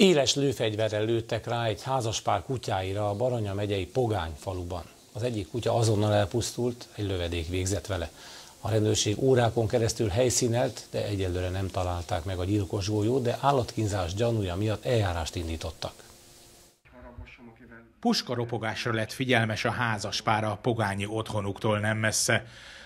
Éles lőfegyverrel lőttek rá egy házaspár kutyáira a Baranya megyei Pogány faluban. Az egyik kutya azonnal elpusztult, egy lövedék végzett vele. A rendőrség órákon keresztül helyszínelt, de egyelőre nem találták meg a gyilkos gólyót, de állatkínzás gyanúja miatt eljárást indítottak. Puskaropogásra lett figyelmes a házaspár a pogányi otthonuktól nem messze.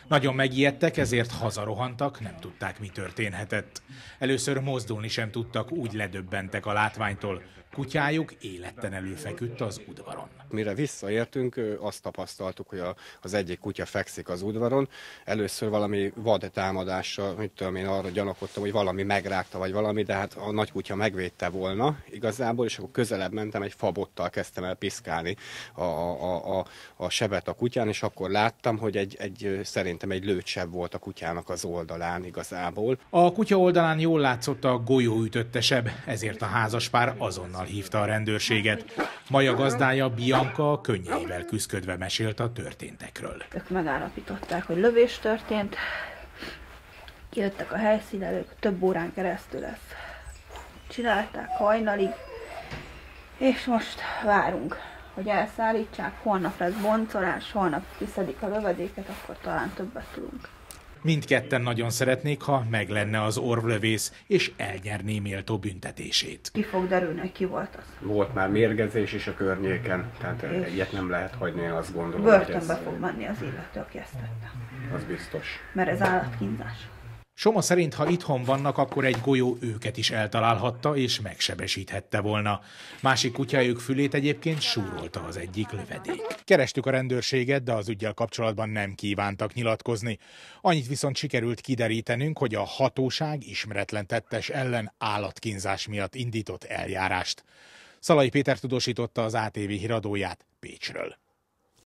Nagyon megijedtek, ezért hazarohantak, nem tudták, mi történhetett. Először mozdulni sem tudtak, úgy ledöbbentek a látványtól. Kutyájuk életten előfeküdt az udvaron. Mire visszaértünk, azt tapasztaltuk, hogy az egyik kutya fekszik az udvaron. Először valami vad támadással, mit tudom én, arra gyanakodtam, hogy valami megrágta, vagy valami, de hát a nagy kutya megvédte volna igazából, és akkor közelebb mentem, egy fabottal kezdtem el piszkálni a, a, a, a sebet a kutyán, és akkor láttam, hogy egy, egy szerintem egy lőtsebb volt a kutyának az oldalán igazából. A kutya oldalán jól látszott a golyó ütötte seb, ezért a házaspár azonnal hívta a rendőrséget. Maja gazdája Bianca könnyeivel küzdködve mesélt a történtekről. Ők megállapították, hogy lövés történt, kijöttek a helyszínre, több órán keresztül ezt csinálták hajnalig, és most várunk, hogy elszállítsák, holnap lesz boncolás, holnap kiszedik a lövedéket, akkor talán többet tudunk. Mindketten nagyon szeretnék, ha meg lenne az orvlövész, és elnyerné méltó büntetését. Ki fog derülni, ki volt az? Volt már mérgezés is a környéken, tehát és ilyet nem lehet hagyni, azt gondolom. Börtönbe ez... fog menni az illető, aki ezt tette. Az biztos. Mert ez állatkínzás. Soma szerint, ha itthon vannak, akkor egy golyó őket is eltalálhatta és megsebesíthette volna. Másik kutyájuk fülét egyébként súrolta az egyik lövedék. Kerestük a rendőrséget, de az ügyel kapcsolatban nem kívántak nyilatkozni. Annyit viszont sikerült kiderítenünk, hogy a hatóság ismeretlen tettes ellen állatkínzás miatt indított eljárást. Szalai Péter tudósította az ATV híradóját Pécsről.